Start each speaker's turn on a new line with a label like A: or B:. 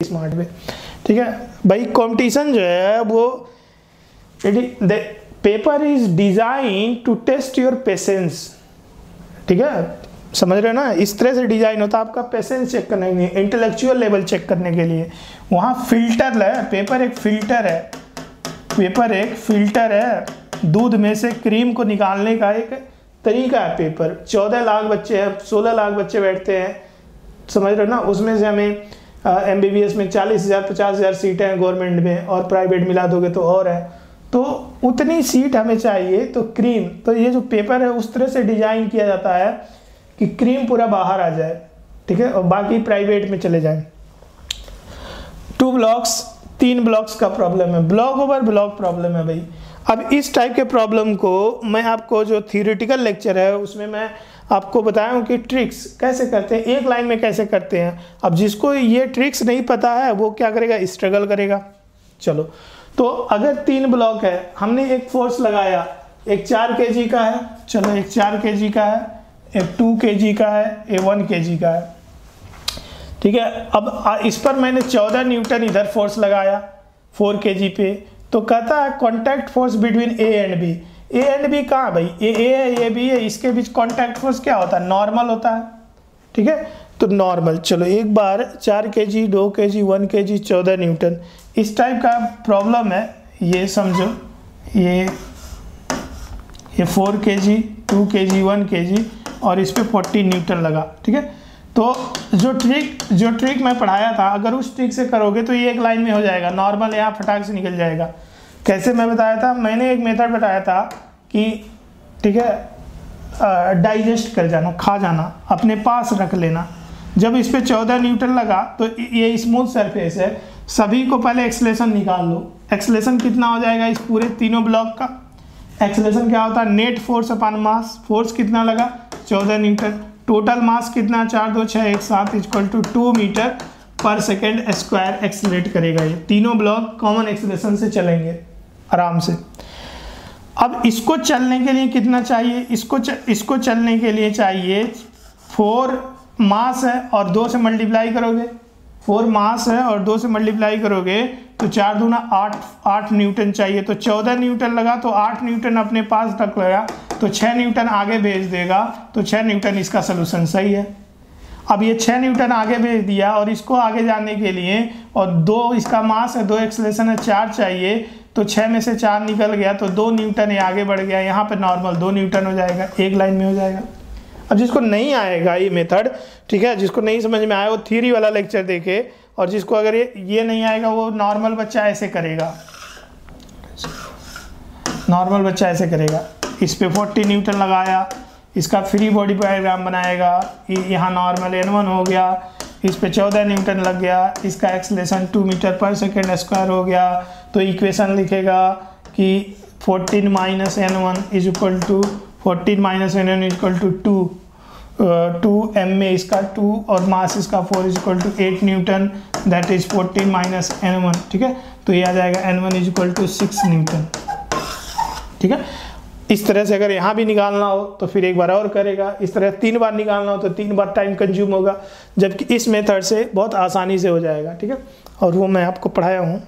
A: Smart पे ठीक है? भाई कंपटीशन जो है वो paper is design to test your patience ठीक है? समझ रहे हो ना? इस तरह से डिज़ाइन होता है आपका पेशेंस चेक करने के लिए इंटेलेक्चुअल लेवल चेक करने के लिए। वहाँ फ़िल्टर है पेपर एक फ़िल्टर है। पेपर एक फ़िल्टर है। दूध में से क्रीम को निकालने का एक तरीका है पेपर चौदह लाख बच्चे हैं, सोलह लाख बच्चे बैठते हैं। समझ रहे हो ना? उसमें से हमें एम बी बी एस में चालीस हज़ार, पचास हज़ार सीटें हैं गवर्नमेंट में और प्राइवेट मिला दोगे तो और है। तो उतनी सीट हमें चाहिए तो क्रीम तो ये जो पेपर है, उस तरह से डिज़ाइन किया जाता है कि क्रीम पूरा बाहर आ जाए, ठीक है, और बाकी प्राइवेट में चले जाए। टू ब्लॉक्स तीन ब्लॉक्स का प्रॉब्लम है। ब्लॉक ओवर ब्लॉक प्रॉब्लम है भाई। अब इस टाइप के प्रॉब्लम को मैं आपको जो थियोरिटिकल लेक्चर है, उसमें मैं आपको बताया हूँ कि ट्रिक्स कैसे करते हैं, एक लाइन में कैसे करते हैं। अब जिसको ये ट्रिक्स नहीं पता है, वो क्या करेगा? स्ट्रगल करेगा। चलो तो अगर तीन ब्लॉक है, हमने एक फोर्स लगाया, एक चार के का है, चलो एक चार के का है, एक टू के का है ए वन के का है। ठीक है, अब इस पर मैंने चौदह न्यूटन इधर फोर्स लगाया फोर के पे। तो कहता है contact force between A and B A and B कहाँ भाई? ए ए है ए बी है, इसके बीच कॉन्टैक्ट फोर्स क्या होता है? नॉर्मल होता है। ठीक है? तो नॉर्मल चलो एक बार चार के जी दो के जी वन के जी चौदह न्यूटन इस टाइप का प्रॉब्लम है, ये समझो। ये ये फोर के जी टू के जी वन के जी और इस पर फोर्टी न्यूटन लगा। ठीक है? तो जो ट्रिक जो ट्रिक मैं पढ़ाया था, अगर उस ट्रिक से करोगे तो ये एक लाइन में हो जाएगा। नॉर्मल यहाँ फटाक से निकल जाएगा। कैसे मैं बताया था? मैंने एक मेथड बताया था कि, ठीक है डाइजेस्ट कर जाना, खा जाना, अपने पास रख लेना। जब इस पर चौदह न्यूटन लगा तो ये स्मूथ सरफेस है। सभी को पहले एक्सलेशन निकाल लो। एक्सलेशन कितना हो जाएगा इस पूरे तीनों ब्लॉक का? एक्सलेशन क्या होता? है net force upon mass force कितना लगा? चौदह न्यूटन। टोटल मास कितना? चार, दो छः एक, सात equal to two metre per second square accelerate करेगा ये। तीनों ब्लॉक कॉमन एक्सलेशन से चलेंगे। आराम से। अब इसको चलने के लिए कितना चाहिए? इसको च, इसको चलने के लिए चाहिए फोर मास है और दो से मल्टीप्लाई करोगे। फोर मास है और दो से मल्टीप्लाई करोगे तो चार दूना आठ आठ न्यूटन चाहिए। तो चौदह न्यूटन लगा तो आठ न्यूटन अपने पास रख लगा तो छः न्यूटन आगे भेज देगा तो छः न्यूटन इसका सोल्यूशन सही है। अब ये छः न्यूटन आगे भेज दिया और इसको आगे जाने के लिए, और दो इसका मास है, दो एक्सलेशन है, चार चाहिए तो छः में से चार निकल गया तो दो न्यूटन ये आगे बढ़ गया, यहाँ पर नॉर्मल दो न्यूटन हो जाएगा, एक लाइन में हो जाएगा। अब जिसको नहीं आएगा ये मेथड ठीक है, जिसको नहीं समझ में आया, वो थ्योरी वाला लेक्चर देखे, और जिसको अगर ये ये नहीं आएगा, वो नॉर्मल बच्चा ऐसे करेगा। नॉर्मल बच्चा ऐसे करेगा। इस पर 40 न्यूटन लगाया इसका फ्री बॉडी डायग्राम बनाएगा। यहाँ नॉर्मल एन वन हो गया। इस पे 14 न्यूटन लग गया। इसका acceleration 2 metre per second square हो गया। तो इक्वेशन लिखेगा कि 14 minus N one is equal to fourteen minus N N equal to two two M में इसका टू और मास इसका four is equal to eight newton that is fourteen minus N one ठीक है? तो ये आ जाएगा N one is equal to six newton ठीक है? इस तरह से अगर यहाँ भी निकालना हो तो फिर एक बार और करेगा। इस तरह तीन बार निकालना हो तो तीन बार टाइम कंज्यूम होगा। जबकि इस मेथड से बहुत आसानी से हो जाएगा, ठीक है? और वो मैं आपको पढ़ाया हूँ।